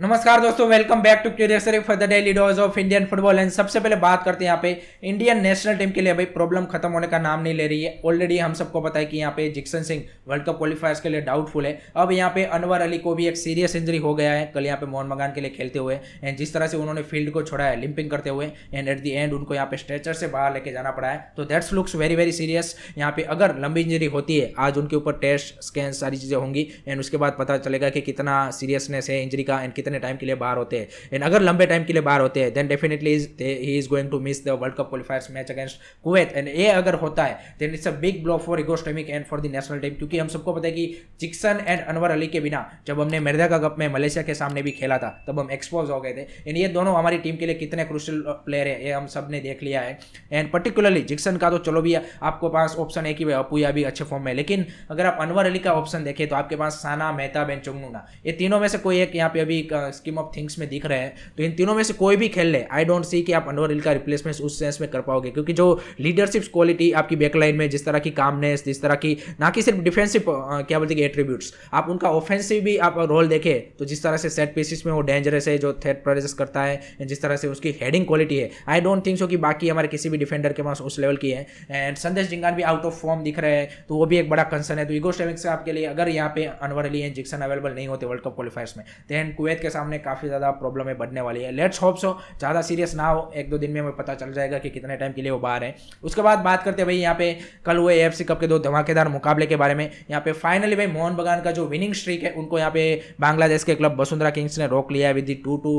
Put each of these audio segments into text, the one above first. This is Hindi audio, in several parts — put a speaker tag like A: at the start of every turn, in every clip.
A: नमस्कार दोस्तों welcome back to curious for the daily dose of Indian football and सबसे पहले बात करते हैं यहाँ पे इंडियन नेशनल टीम के लिए। भाई प्रॉब्लम खत्म होने का नाम नहीं ले रही है। ऑलरेडी हम सबको पता है कि यहाँ पे Jeakson Singh World Cup qualifiers के लिए डाउटफुल है। अब यहाँ पे अनवर अली को भी एक सीरियस इंजरी हो गया है। कल यहाँ पे मोहन बगान के लिए खेलते हुए। एंड जिस तरह से उन्होंने फ़ील्ड को छोड़ा है लिंपिंग करते हुए एंड एट दी एंड उनको यहाँ पे स्ट्रेचर से बाहर लेके जाना पड़ा है। तो that's looks very very serious यहाँ पे अगर लंबी इंजरी होती है, आज उनके ऊपर टेस्ट स्कैन सारी चीज़ें होंगी। एंड उसके बाद पता चलेगा कि कितना सीरियसनेस है इंजरी का एंड कितने टाइम के लिए बाहर होते हैं। एंड अगर लंबे टाइम के लिए बाहर होते हैं then definitely he is going to miss the World Cup qualifiers match against Kuwait and ये अगर होता है then it's a big blow for Igor Stimac and for the national team क्योंकि हम सबको पता है कि जिक्सन एंड अनवर अली के बिना, जब हमने मिर्ज़ा का कप में मलेशिया के सामने भी खेला था, तब हम एक्सपोज हो गए थे। एंड ये दोनों हमारी टीम के लिए कितने क्रुशल प्लेयर है, ये हम सबने देख लिया है। एंड पर्टिकुलरली जिक्सन का तो चलो भी आपको पास ऑप्शन है कि भाई अपुया भी अच्छे फॉर्म में लेकिन अगर आप अनवर अली का ऑप्शन देखें तो आपके पास साना मेहता बेन चुंगनूना ये तीनों में से कोई एक यहाँ पे अभी स्कीम ऑफ़ थिंग्स में दिख रहे हैं तो इन तीनों में से कोई भी खेल ले आई डोंट सी कि आप अनवर का रिप्लेसमेंट उस सेंस में कर पाओगे, क्योंकि जो लीडरशिप क्वालिटी आपकी बैकलाइन में, जिस तरह की कामनेस जिस तरह की, ना कि सिर्फ़ डिफेंसिव क्या बोलते हैं एट्रीब्यूट्स आप उनका ऑफेंसिव भी आप रोल देखें तो जिस तरह से सेट पीसिस में वो डेंजरस है, जो थ्रेट प्रेजेस करता है, जिस तरह से उसकी हेडिंग क्वालिटी है आई डोंट थिंक सो कि बाकी हमारे किसी भी डिफेंडर के पास उस लेवल की है एंड संदेश जिंगान भी आउट ऑफ़ फॉर्म दिख रहे हैं तो वो भी एक बड़ा कंसर्न है तो ईगो स्टेमिक से आपके लिए, अगर यहाँ पे अनवर अली एंड जिक्सन अवेलेबल नहीं होते वर्ल्ड कप क्वालिफायर्स में देन कुवैत के सामने काफ़ी ज़्यादा प्रॉब्लम बढ़ने वाली है। लेट्स होप सो ज़्यादा सीरियस ना हो, एक दो दिन में हमें पता चल जाएगा कि कितने टाइम के लिए वो बाहर है। उसके बाद बात करते हैं भाई, यहाँ पे कल हुए एफ़ कप के दो धमाकेदार मुकाबले के बारे में। यहाँ पे फाइनली भाई, मोहन बगान का जो विनिंग स्ट्रीक है, उनको यहाँ पे बांग्लादेश के क्लब वसुंधरा किंग्स ने रोक लिया with the two two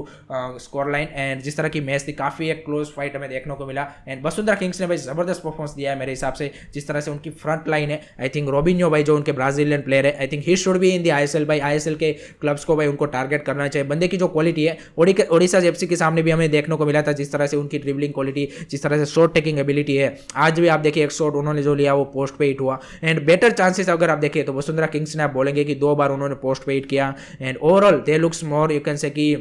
A: score line and जिस तरह की मैच थी, काफ़ी एक क्लोज फाइट हमें देखने को मिला। एंड वसुंधरा किंग्स ने भाई, ज़बरदस्त परफॉर्मेंस दिया है मेरे हिसाब से, जिस तरह से उनकी फ्रंट लाइन है। आई थिंक रोबिन्यो भाई, जो उनके ब्राजीलियन प्लेयर है आई थिंक ही शुड भी इन दी आई भाई आई के क्लब्स को भाई, उनको टारगेट करना चाहिए। बंदे की जो क्वालिटी है ओडिशा एफ़ के सामने भी हमें देखने को मिला था, जिस तरह से उनकी ड्रिबलिंग क्वालिटी जिस तरह से शॉट टेकिंग एबिलिटी है। आज भी आप देखिए, एक शॉट उन्होंने जो लिया, वो पोस्ट पे हिट हुआ। एंड बेटर चांसेस अगर आप देखिए तो वसुंधरा किंग्स ने आप बोलेंगे कि दो बार उन्होंने पोस्ट पे हिट किया। And overall they looks more you can say कि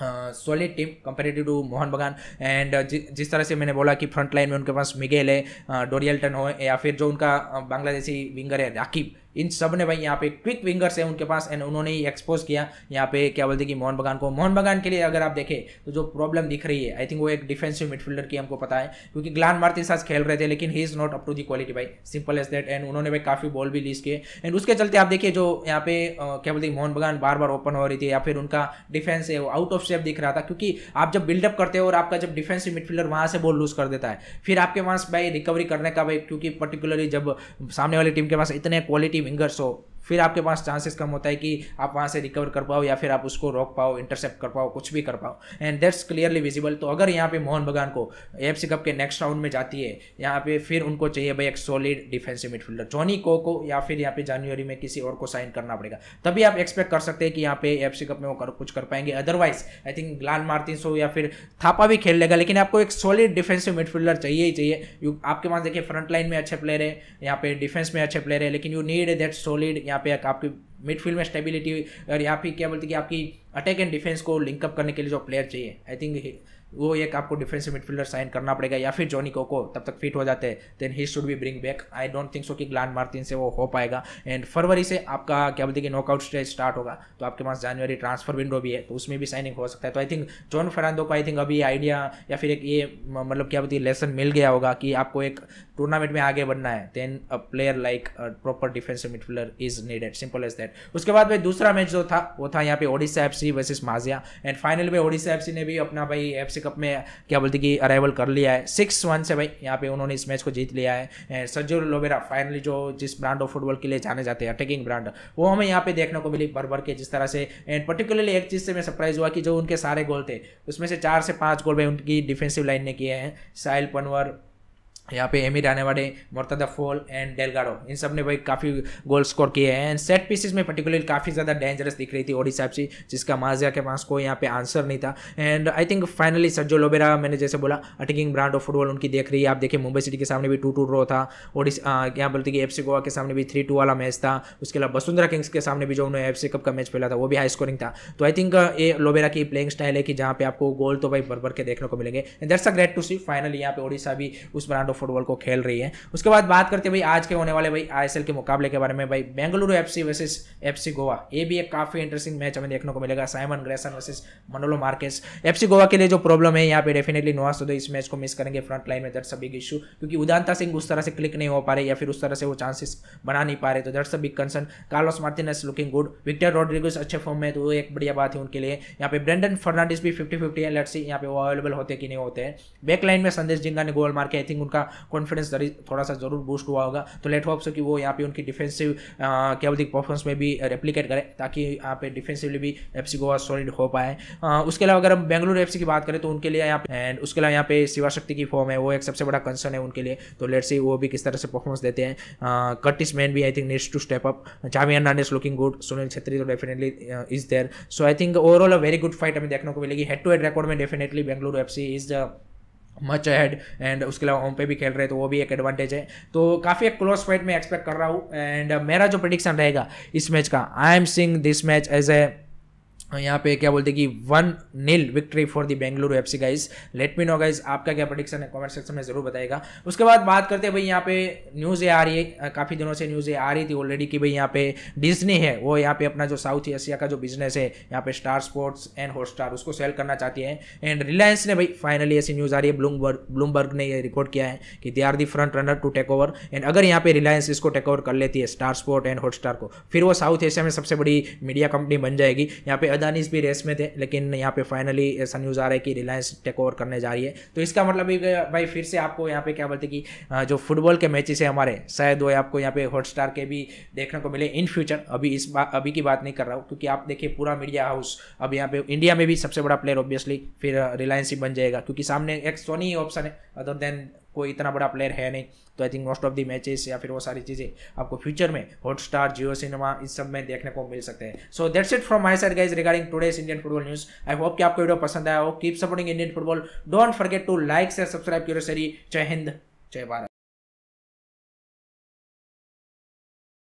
A: solid team comparative to Mohun Bagan. And जिस तरह से मैंने बोला कि फ्रंट लाइन में उनके पास मिगेल है डोरियल्टन हो, या फिर जो उनका बांग्लादेशी विंगर है, राकिब। इन सबने भाई यहाँ पे क्विक विंगर्स है उनके पास एंड उन्होंने ही एक्सपोज किया। यहाँ पे क्या बोलते कि मोहन बगान को। मोहन बगान के लिए अगर आप देखें तो जो प्रॉब्लम दिख रही है आई थिंक वो एक डिफेंसिव मिडफील्डर की हमको पता है, क्योंकि ग्लान मार्टिन साथ खेल रहे थे, लेकिन he is not up to the quality भाई। सिंपल एज दैट एंड उन्होंने भाई काफ़ी बॉल भी लीज किए। एंड उसके चलते आप देखिए, जो यहाँ पे क्या बोलते हैं मोहन बगान बार बार ओपन हो रही थी, या फिर उनका डिफेंस है, वो आउट ऑफ़ शेप दिख रहा था, क्योंकि आप जब बिल्डअप करते हो और आपका जब डिफेंसिव मिडफील्डर वहाँ से बॉल लूज कर देता है, फिर आपके पास भाई रिकवरी करने का, भाई, क्योंकि पर्टिकुलरली जब सामने वाली टीम के पास इतने क्वालिटी विंगर्स हो फिर आपके पास चांसेस कम होता है कि आप वहाँ से रिकवर कर पाओ या फिर आप उसको रोक पाओ इंटरसेप्ट कर पाओ कुछ भी कर पाओ। एंड दैट्स क्लियरली विजिबल तो अगर यहाँ पे मोहन बगान को एफ़ कप के नेक्स्ट राउंड में जाती है यहाँ पे फिर उनको चाहिए भाई एक सॉलिड डिफेंसिव मिडफील्डर जॉनी को को या फिर यहाँ पे जनवरी में किसी और को साइन करना पड़ेगा। तभी आप एक्सपेक्ट कर सकते हैं कि यहाँ पे एफ़ कप में वो कर, कुछ कर पाएँगे। Otherwise I think Glan Martins हो या फिर थापा भी खेल लेगा लेकिन आपको एक सॉलिड डिफेंसिव मिडफील्डर चाहिए ही चाहिए। आपके पास देखिए फ्रंट लाइन में अच्छे प्लेयर है यहाँ पे डिफेंस में अच्छे प्लेयर है लेकिन यू नीड दैट सॉलिड यहाँ पे आपकी मिडफील्ड में स्टेबिलिटी और यहाँ पे क्या बोलते हैं कि आपकी अटैक एंड डिफेंस को लिंकअप करने के लिए जो प्लेयर चाहिए। आई थिंक वो एक आपको डिफेंसिव मिडफील्डर साइन करना पड़ेगा, या फिर जॉनी कोको तब तक फिट हो जाते हैं then he should be bring back I don't think so कि ग्लान मार्टिन से वो हो पाएगा. एंड फरवरी से आपका क्या बोलते हैं कि नॉकआउट स्टेज स्टार्ट होगा तो आपके पास जनवरी ट्रांसफ़र विंडो भी है तो उसमें भी साइनिंग हो सकता है. तो आई थिंक जॉन फर्नांडो को आई थिंक अभी आइडिया या फिर एक ये मतलब क्या बोलती लेसन मिल गया होगा कि आपको एक टूर्नामेंट में आगे बढ़ना है. Then a player like proper defensive midfielder is needed simple as that उसके बाद भाई दूसरा मैच जो था, वो था यहाँ पे Odisha F C versus Maziya and final में ओडिशा एफ़ सी ने भी अपना भाई एफ़ कप में क्या बोलते कि अराइवल कर लिया है। सिक्स वन से भाई, यहाँ पे उन्होंने इस मैच को जीत लिया है। सज्जो लोबेरा फाइनली जो जिस ब्रांड ऑफ़ फुटबॉल के लिए जाने जाते हैं अटैकिंग ब्रांड वो हमें यहाँ पे देखने को मिली भर भर के जिस तरह से। एंड पर्टिकुलरली एक चीज़ से मैं सरप्राइज़ हुआ कि जो उनके सारे गोल थे, उसमें से चार से पाँच गोल भाई उनकी डिफेंसिव लाइन ने किए हैं। साहिल पनवर यहाँ पे एमी वाडे मोर्तदा फोल एंड डेलगाडो इन सबने भाई काफ़ी गोल स्कोर किए हैं। एंड सेट पीसेस में पर्टिकुलरली काफ़ी ज़्यादा डेंजरस दिख रही थी ओडिशा से, जिसका माजिया के पास कोई यहाँ पे आंसर नहीं था। एंड आई थिंक फाइनली सज्जो लोबेरा मैंने जैसे बोला अटैकिंग ब्रांड ऑफ़ फुटबॉल उनकी देख रही है। आप देखिए मुंबई सिटी के सामने भी टू टू ड्रॉ था। ओडिशा यहाँ बोलते कि एफ़ गोवा के सामने भी थ्री टू वाला मैच था। उसके अलावा वसुंधरा किंग्स के सामने भी जो उन्होंने एफसी कप का मैच खेला था, वो भी हाई स्कोरिंग था। तो आई थिंक ये लोबेरा की प्लेइंग स्टाइल है कि जहाँ पे आपको गोल तो भाई भर भर के देखने को मिलेंगे। And that's a great to see finally यहाँ पे ओडिशा भी उस ब्रांड ऑफ़ फुटबॉल को खेल रही है। उसके बाद बात करते हैं भाई आज के होने वाले भाई आईएसएल के मुकाबले के बारे में। भाई Bengaluru F C versus F Goa ये भी एक काफ़ी इंटरेस्टिंग मैच हमें देखने को मिलेगा। Simon Grayson versus Manolo Marquez FC Goa के लिए जो प्रॉब्लम है, यहाँ पे डेफिनेटली नवाज़ तो इस मैच को मिस करेंगे फ्रंट लाइन में दैट्स अ बिग इशू क्योंकि उदांता सिंह उस तरह से क्लिक नहीं हो पा रहे या फिर उस तरह से वो चांसेस बना नहीं पा रहे। तो that's a big concern Carlos Martinez looking good Victor Rodriguez अच्छे फॉर्म में तो वो एक बढ़िया बात है उनके लिए। यहाँ पे ब्रेंडन फर्नांडिस भी फिफ्टी फिफ्टी है। लेट्स सी यहाँ पे वो अवेलेबल होते कि नहीं होते हैं। बैक लाइन में संदेश जिंगा ने गोल मार के आई थिंक उनका कॉन्फिडेंस थोड़ा सा ज़रूर बूस्ट हुआ होगा। तो लेट होप से कि वो यहाँ पे उनकी डिफेंसिव क्या बोलते परफॉर्मेंस में भी रेप्लीकेट करें, ताकि यहाँ पे डिफेंसिवली भी एफसी गोवा सॉलिड हो पाए। उसके अलावा अगर हम बेंगलुरु एफसी की बात करें तो उनके लिए यहाँ पे एंड उसके अलावा यहाँ पे शिवा शक्ति की फॉर्म है, वो एक सबसे बड़ा कंसर्न है उनके लिए। तो लेट सी वो भी किस तरह से परफॉर्मेंस देते हैं। कटिस मैन भी I think needs to step up Xavi Hernandez looking good Sunil Chhetri तो definitely is there so I think overall a very good fight हमें देखने को मिलेगी। हेड टू हेड रिकॉर्ड में definitely Bengaluru F is the much head and उसके अलावा होम पे भी खेल रहे हैं तो वो भी एक एडवांटेज है। तो काफ़ी एक क्लोज फाइट में एक्सपेक्ट कर रहा हूँ एंड मेरा जो प्रडिक्शन रहेगा इस मैच का I am sing this match as a यहाँ पे क्या बोलते हैं कि one nil victory for the Bengaluru F C guys let me know guys आपका क्या प्रडिक्शन है? कमेंट सेक्शन में ज़रूर बताएगा। उसके बाद बात करते हैं भाई, यहाँ पे न्यूज़ आ रही है काफ़ी दिनों से न्यूज़ आ रही थी ऑलरेडी कि भाई यहाँ पे डिज्नी है, वो यहाँ पे अपना जो साउथ एशिया का जो बिज़नेस है, यहाँ पे स्टार स्पोर्ट्स एंड हॉटस्टार उसको सेल करना चाहती है। एंड रिलायंस ने भाई फाइनली ऐसी न्यूज़ आ रही है ब्लूमबर्ग ब्लूमबर्ग ने ये रिपोर्ट किया है कि they are the front runner to take over and अगर यहाँ पे रिलायंस इसको टेक ओवर कर लेती है स्टार स्पोर्ट एंड हॉटस्टार को, फिर वो साउथ एशिया में सबसे बड़ी मीडिया कंपनी बन जाएगी। यहाँ पे अदानीस भी रेस में थे, लेकिन यहाँ पे फाइनली ऐसा न्यूज़ आ रहा है कि रिलायंस टेक ओवर करने जा रही है। तो इसका मतलब भाई, फिर से आपको यहाँ पे क्या बोलते कि जो फुटबॉल के मैचेस है हमारे, शायद वो आपको यहाँ पे हॉटस्टार के भी देखने को मिले इन फ्यूचर अभी इस बात अभी की बात नहीं कर रहा हूँ, क्योंकि आप देखिए पूरा मीडिया हाउस अब यहाँ पे इंडिया में भी सबसे बड़ा प्लेयर ऑब्वियसली फिर रिलायंस ही बन जाएगा, क्योंकि सामने एक सोनी ऑप्शन है अदर देन कोई इतना बड़ा प्लेयर है नहीं। तो I think most of the matches या फिर वो सारी चीज़ें आपको फ्यूचर में हॉटस्टार जियो सिनेमा इस सब में देखने को मिल सकते हैं। So that's it from my side guys regarding today's Indian football news I hope कि आपको वीडियो पसंद आया हो। Keep supporting Indian football don't forget to like share subscribe करो सरी जय हिंद जय भारत